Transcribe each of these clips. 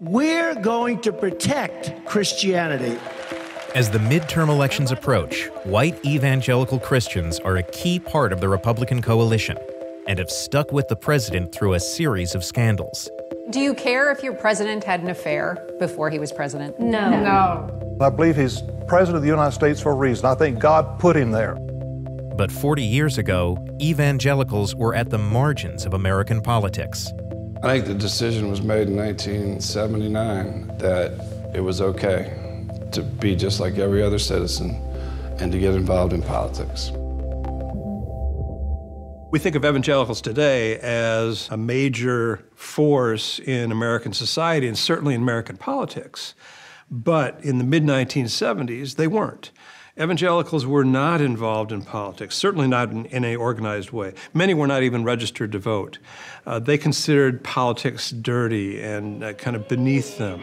We're going to protect Christianity. As the midterm elections approach, white evangelical Christians are a key part of the Republican coalition and have stuck with the president through a series of scandals. Do you care if your president had an affair before he was president? No. No. I believe he's president of the United States for a reason. I think God put him there. But 40 years ago, evangelicals were at the margins of American politics. I think the decision was made in 1979 that it was okay to be just like every other citizen and to get involved in politics. We think of evangelicals today as a major force in American society and certainly in American politics. But in the mid 1970s, they weren't. Evangelicals were not involved in politics, certainly not in, in organized way. Many were not even registered to vote. Uh, they considered politics dirty and uh, kind of beneath them.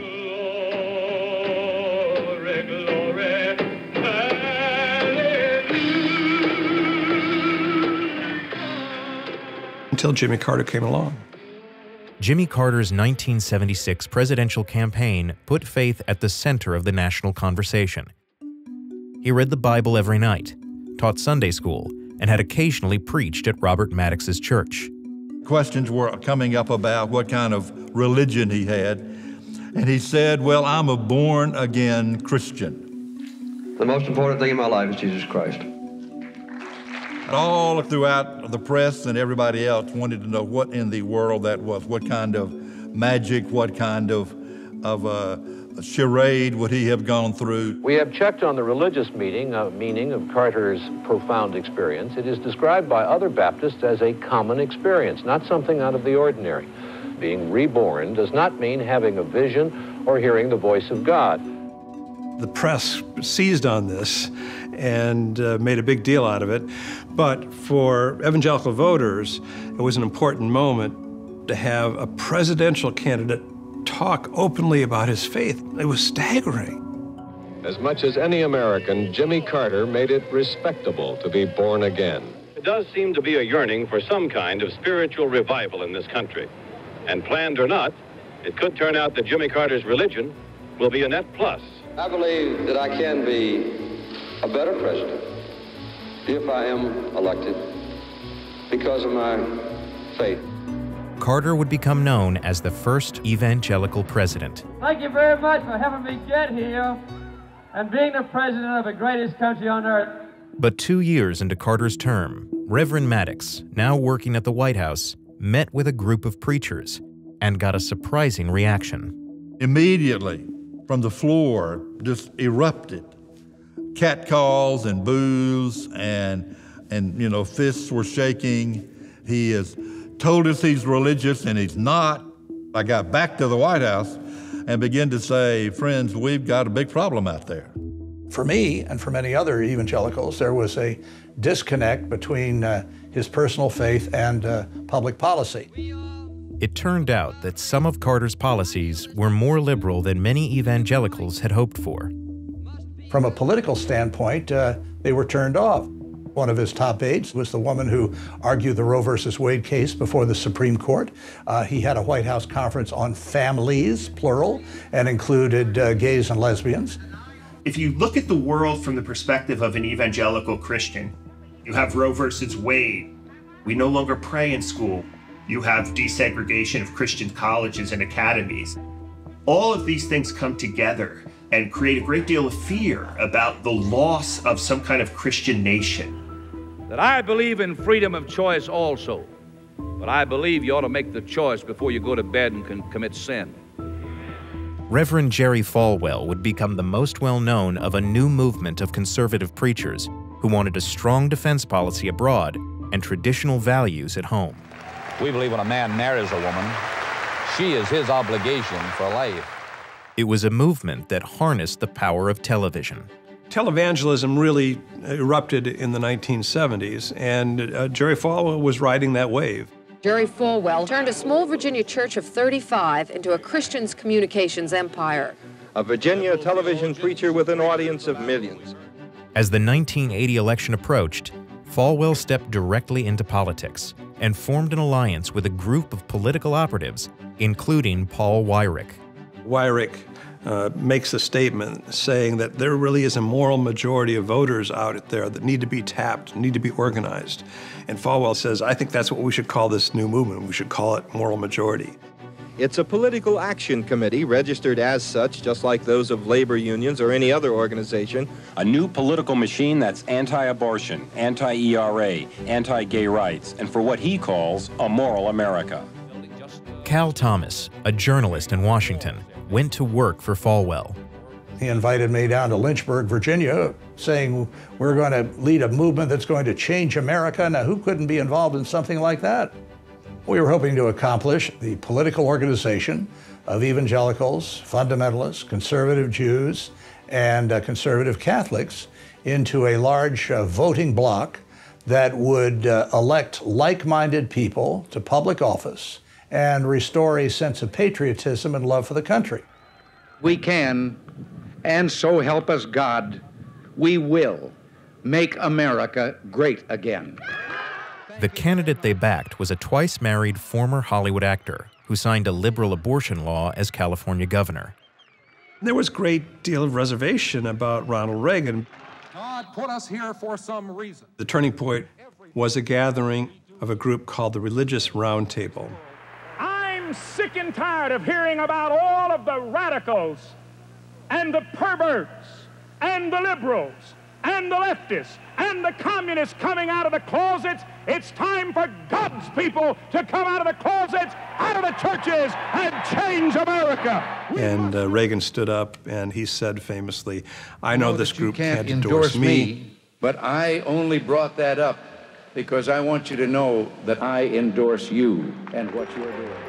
Until Jimmy Carter came along. Jimmy Carter's 1976 presidential campaign put faith at the center of the national conversation. He read the Bible every night, taught Sunday school, and had occasionally preached at Robert Maddox's church. Questions were coming up about what kind of religion he had, and he said, Well, I'm a born again Christian. The most important thing in my life is Jesus Christ. All throughout the press and everybody else wanted to know what in the world that was, what kind of magic, what kind of, of uh, charade would he have gone through? We have checked on the religious meaning, uh, meaning of Carter's profound experience. It is described by other Baptists as a common experience, not something out of the ordinary. Being reborn does not mean having a vision or hearing the voice of God. The press seized on this and uh, made a big deal out of it. But for evangelical voters, it was an important moment to have a presidential candidate talk openly about his faith. It was staggering. As much as any American, Jimmy Carter made it respectable to be born again. It does seem to be a yearning for some kind of spiritual revival in this country. And planned or not, it could turn out that Jimmy Carter's religion will be a net plus. I believe that I can be a better president if I am elected because of my faith. Carter would become known as the first evangelical president. Thank you very much for having me get here and being the president of the greatest country on earth. But two years into Carter's term, Reverend Maddox, now working at the White House, met with a group of preachers and got a surprising reaction. Immediately, from the floor, just erupted. Catcalls and boos and, and, you know, fists were shaking. He has told us he's religious and he's not. I got back to the White House and began to say, friends, we've got a big problem out there. For me and for many other evangelicals, there was a disconnect between uh, his personal faith and uh, public policy. It turned out that some of Carter's policies were more liberal than many evangelicals had hoped for. From a political standpoint, uh, they were turned off. One of his top aides was the woman who argued the Roe versus Wade case before the Supreme Court. Uh, he had a White House conference on families, plural, and included uh, gays and lesbians. If you look at the world from the perspective of an evangelical Christian, you have Roe versus Wade. We no longer pray in school. You have desegregation of Christian colleges and academies. All of these things come together and create a great deal of fear about the loss of some kind of Christian nation. That I believe in freedom of choice also, but I believe you ought to make the choice before you go to bed and can commit sin. Reverend Jerry Falwell would become the most well known of a new movement of conservative preachers who wanted a strong defense policy abroad and traditional values at home. We believe when a man marries a woman, she is his obligation for life. It was a movement that harnessed the power of television. Televangelism really erupted in the 1970s, and uh, Jerry Falwell was riding that wave. Jerry Falwell turned a small Virginia church of 35 into a Christian's communications empire. A Virginia television preacher with an audience of millions. As the 1980 election approached, Falwell stepped directly into politics and formed an alliance with a group of political operatives, including Paul Weyrich. Weyrich uh, makes a statement saying that there really is a moral majority of voters out there that need to be tapped, need to be organized. And Falwell says, I think that's what we should call this new movement. We should call it moral majority. It's a political action committee registered as such, just like those of labor unions or any other organization. A new political machine that's anti abortion, anti ERA, anti gay rights, and for what he calls a moral America. Cal Thomas, a journalist in Washington, went to work for Falwell. He invited me down to Lynchburg, Virginia, saying we're going to lead a movement that's going to change America. Now, who couldn't be involved in something like that? We were hoping to accomplish the political organization of evangelicals, fundamentalists, conservative Jews, and uh, conservative Catholics into a large uh, voting bloc that would uh, elect like minded people to public office and restore a sense of patriotism and love for the country. We can, and so help us God, we will make America great again. The candidate they backed was a twice married former Hollywood actor who signed a liberal abortion law as California governor. There was great deal of reservation about Ronald Reagan. God put us here for some reason. The turning point was a gathering of a group called the Religious Roundtable. I'm sick and tired of hearing about all of the radicals and the perverts and the liberals and the leftists and the communists coming out of the closets. It's time for God's people to come out of the closets, out of the churches, and change America. And uh, Reagan stood up and he said famously, I know, know this group can't, can't endorse, me. me, but I only brought that up because I want you to know that I endorse you and what you're doing.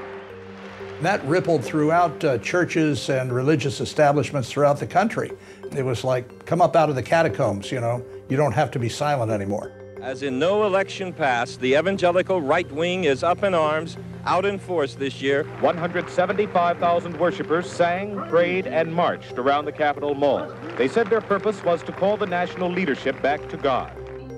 That rippled throughout uh, churches and religious establishments throughout the country. It was like, come up out of the catacombs, you know, you don't have to be silent anymore. As in no election past, the evangelical right wing is up in arms, out in force this year. 175,000 worshipers sang, prayed, and marched around the Capitol Mall. They said their purpose was to call the national leadership back to God.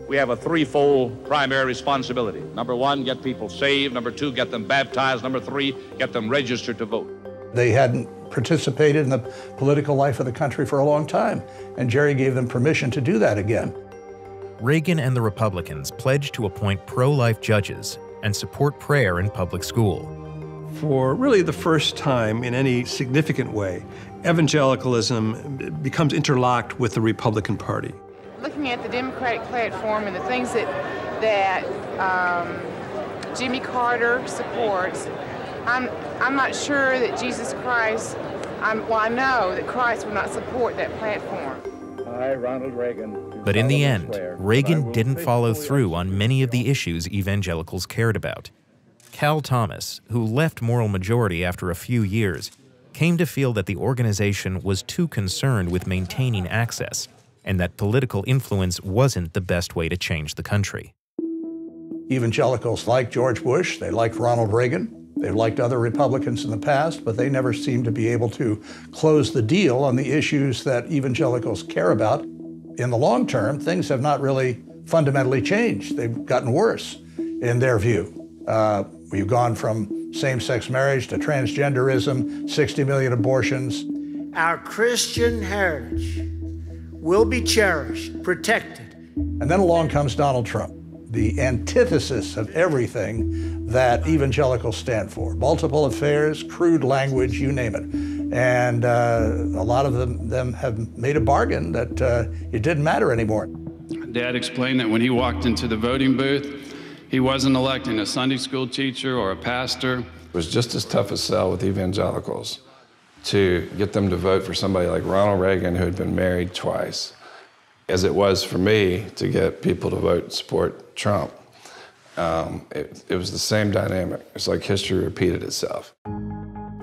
We have a threefold primary responsibility. Number one, get people saved. Number two, get them baptized. Number three, get them registered to vote. They hadn't participated in the political life of the country for a long time, and Jerry gave them permission to do that again. Reagan and the Republicans pledged to appoint pro life judges and support prayer in public school. For really the first time in any significant way, evangelicalism becomes interlocked with the Republican Party. Looking at the Democratic platform and the things that, that um, Jimmy Carter supports, I'm, I'm not sure that Jesus Christ, I'm, well, I know that Christ will not support that platform. I, Ronald Reagan. But in the end, Reagan didn't follow through on many of the issues evangelicals cared about. Cal Thomas, who left Moral Majority after a few years, came to feel that the organization was too concerned with maintaining access and that political influence wasn't the best way to change the country. Evangelicals like George Bush, they liked Ronald Reagan, They've liked other Republicans in the past, but they never seem to be able to close the deal on the issues that evangelicals care about. In the long term, things have not really fundamentally changed. They've gotten worse in their view. Uh, we've gone from same sex marriage to transgenderism, 60 million abortions. Our Christian heritage will be cherished, protected. And then along comes Donald Trump the antithesis of everything that evangelicals stand for. Multiple affairs, crude language, you name it. And uh, a lot of them, them have made a bargain that uh, it didn't matter anymore. Dad explained that when he walked into the voting booth, he wasn't electing a Sunday school teacher or a pastor. It was just as tough a sell with evangelicals to get them to vote for somebody like Ronald Reagan, who had been married twice as it was for me to get people to vote and support Trump. Um, it, it was the same dynamic. It's like history repeated itself.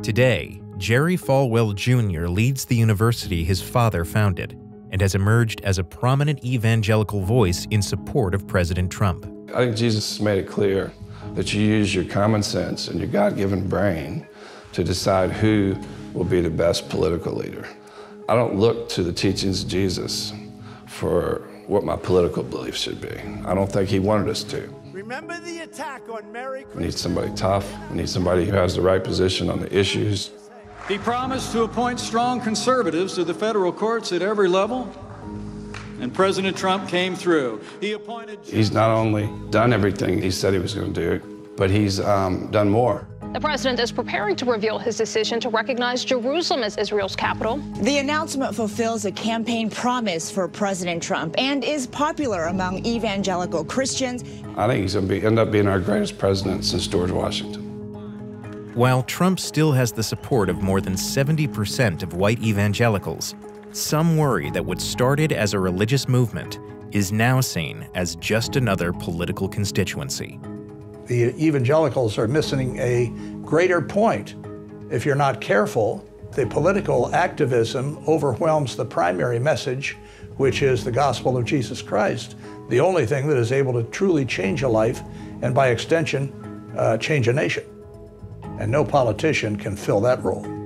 Today, Jerry Falwell Jr. leads the university his father founded and has emerged as a prominent evangelical voice in support of President Trump. I think Jesus made it clear that you use your common sense and your God given brain to decide who will be the best political leader. I don't look to the teachings of Jesus for what my political beliefs should be. I don't think he wanted us to. Remember the attack on Merry We need somebody tough. We need somebody who has the right position on the issues. He promised to appoint strong conservatives to the federal courts at every level, and President Trump came through. He appointed. He's not only done everything he said he was going to do, but he's um, done more. The president is preparing to reveal his decision to recognize Jerusalem as Israel's capital. The announcement fulfills a campaign promise for President Trump and is popular among evangelical Christians. I think he's going to be, end up being our greatest president since George Washington. While Trump still has the support of more than 70% of white evangelicals, some worry that what started as a religious movement is now seen as just another political constituency the evangelicals are missing a greater point. If you're not careful, the political activism overwhelms the primary message, which is the gospel of Jesus Christ, the only thing that is able to truly change a life and by extension, uh, change a nation. And no politician can fill that role.